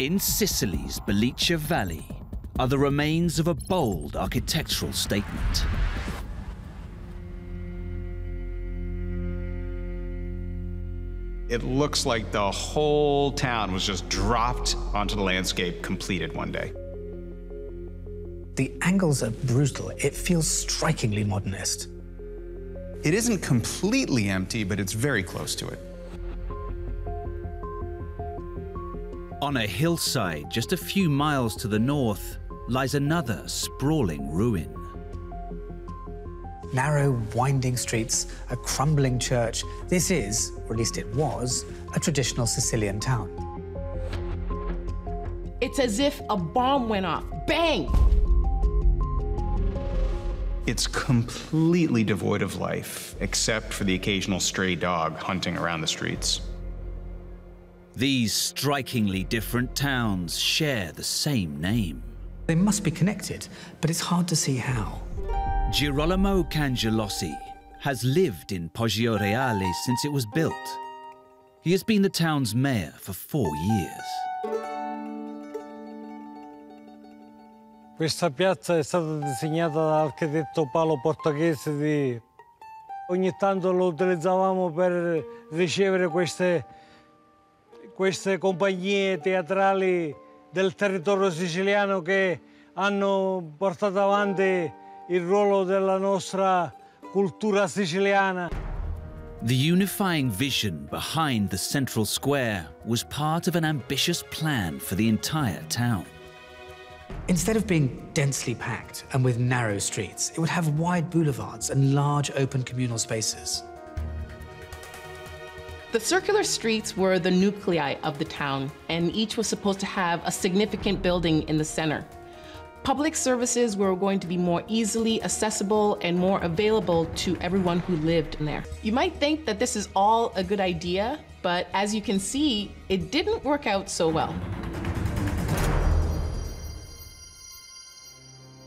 In Sicily's Belice Valley are the remains of a bold architectural statement. It looks like the whole town was just dropped onto the landscape, completed one day. The angles are brutal. It feels strikingly modernist. It isn't completely empty, but it's very close to it. On a hillside just a few miles to the north lies another sprawling ruin. Narrow, winding streets, a crumbling church. This is, or at least it was, a traditional Sicilian town. It's as if a bomb went off. Bang! It's completely devoid of life, except for the occasional stray dog hunting around the streets. These strikingly different towns share the same name. They must be connected, but it's hard to see how. Girolamo Cangelosi has lived in Poggio Reale since it was built. He has been the town's mayor for four years. Questa piazza è stata disegnata dall'architetto Paolo Portoghesi di... Ogni tanto lo utilizzavamo per ricevere queste, queste compagnie teatrali del territorio siciliano che hanno portato avanti il ruolo della nostra cultura siciliana. The unifying vision behind the central square was part of an ambitious plan for the entire town. Instead of being densely packed and with narrow streets, it would have wide boulevards and large open communal spaces. The circular streets were the nuclei of the town, and each was supposed to have a significant building in the center. Public services were going to be more easily accessible and more available to everyone who lived in there. You might think that this is all a good idea, but as you can see, it didn't work out so well.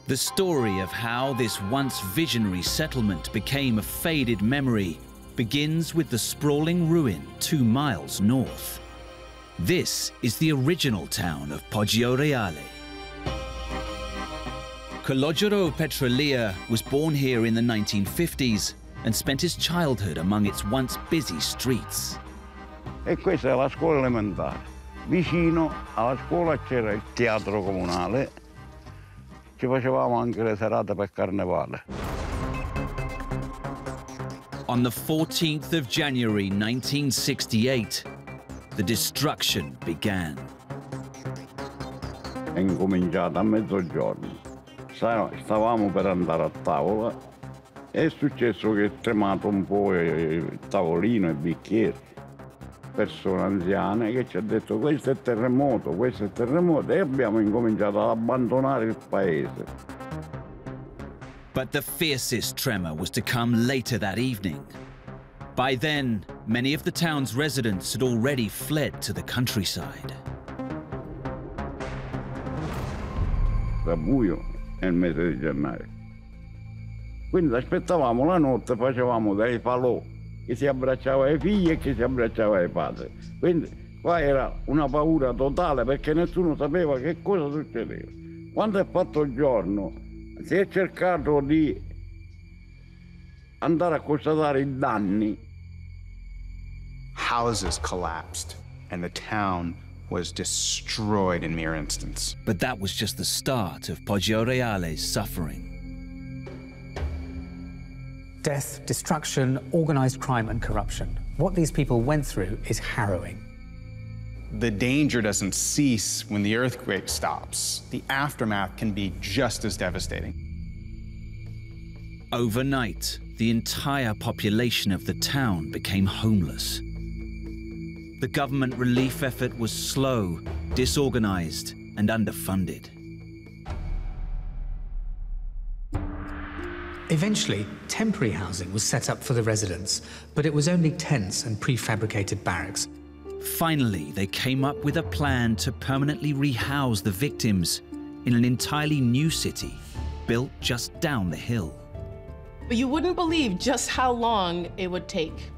The story of how this once visionary settlement became a faded memory begins with the sprawling ruin two miles north. This is the original town of Poggio Reale. Calogero Petralia was born here in the 1950s and spent his childhood among its once busy streets. E questa è la scuola elementare. Vicino alla scuola c'era il teatro comunale. Ci facevamo anche le serate per carnevale. On the 14th of January 1968, the destruction began. È incominciata a mezzogiorno. Sta- Stavamo per andare a tavola e è successo che è tremato un po' il tavolino e il bicchiere. Persone anziane che ci ha detto questo è terremoto, questo è terremoto e abbiamo incominciato ad abbandonare il paese. But the fiercest tremor was to come later that evening. By then, many of the town's residents had already fled to the countryside. Buio nel mese di gennaio. Quindi aspettavamo la notte, facevamo dei falò, chi si abbracciava ai figli e chi si abbracciava ai padri. Quindi qua era una paura totale perché nessuno sapeva che cosa succedeva. Quando è fatto il giorno si è cercato di andare a constatare i danni. Houses collapsed, and the town was destroyed in mere instants. But that was just the start of Poggio Reale's suffering. Death, destruction, organized crime, and corruption. What these people went through is harrowing. The danger doesn't cease when the earthquake stops. The aftermath can be just as devastating. Overnight, the entire population of the town became homeless. The government relief effort was slow, disorganized, and underfunded. Eventually, temporary housing was set up for the residents, but it was only tents and prefabricated barracks. Finally, they came up with a plan to permanently rehouse the victims in an entirely new city built just down the hill. But you wouldn't believe just how long it would take.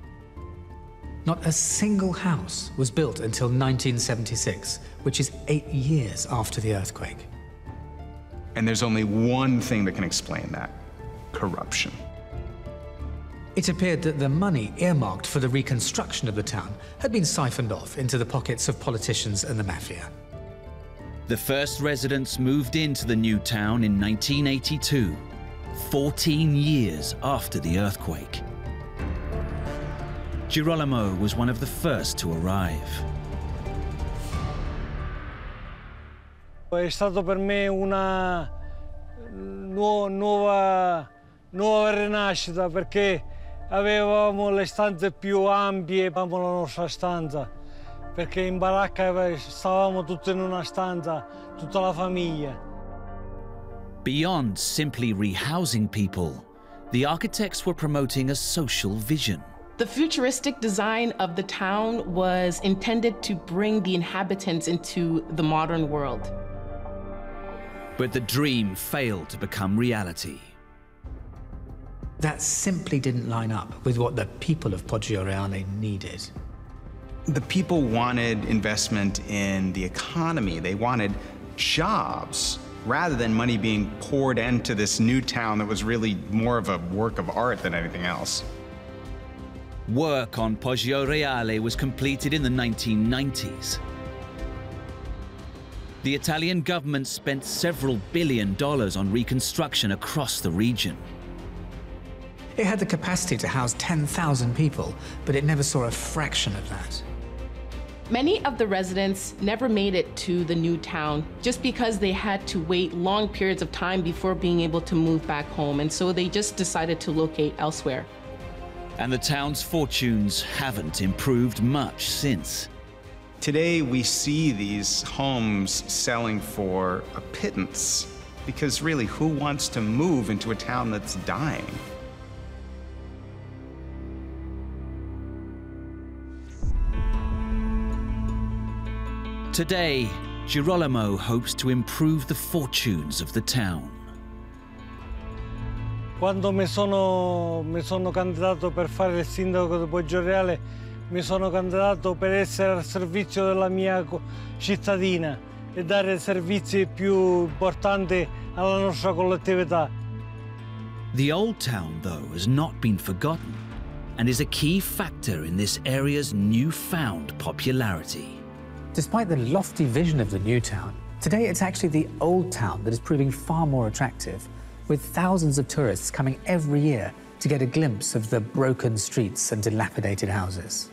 Not a single house was built until 1976, which is eight years after the earthquake. And there's only one thing that can explain that corruption. It appeared that the money earmarked for the reconstruction of the town had been siphoned off into the pockets of politicians and the mafia. The first residents moved into the new town in 1982, 14 years after the earthquake. Girolamo was one of the first to arrive. È stato per me una mm, nu- nuova, nuova rinascita perché avevamo le stanze più ampie, avevamo la nostra stanza, perché in baracca eh, stavamo tutti in una stanza, tutta la famiglia. Beyond simply rehousing people, the architects were promoting a social vision. The futuristic design of the town was intended to bring the inhabitants into the modern world. But the dream failed to become reality. That simply didn't line up with what the people of Poggio Reale needed. The people wanted investment in the economy, they wanted jobs rather than money being poured into this new town that was really more of a work of art than anything else. Work on Poggio Reale was completed in the 1990s. The Italian government spent several billion dollars on reconstruction across the region. It had the capacity to house 10,000 people, but it never saw a fraction of that. Many of the residents never made it to the new town just because they had to wait long periods of time before being able to move back home, and so they just decided to locate elsewhere. And the town's fortunes haven't improved much since. Today, we see these homes selling for a pittance because really, who wants to move into a town that's dying? Today, Girolamo hopes to improve the fortunes of the town. Quando mi sono, mi sono candidato per fare il sindaco di Poggioreale, mi sono candidato per essere al servizio della mia cittadina e dare servizi più importanti alla nostra collettività. The old town, though, has not been forgotten and is a key factor in this area's newfound popularity. Despite the lofty vision of the new town, today it's actually the old town that is proving far more attractive, with thousands of tourists coming every year to get a glimpse of the broken streets and dilapidated houses.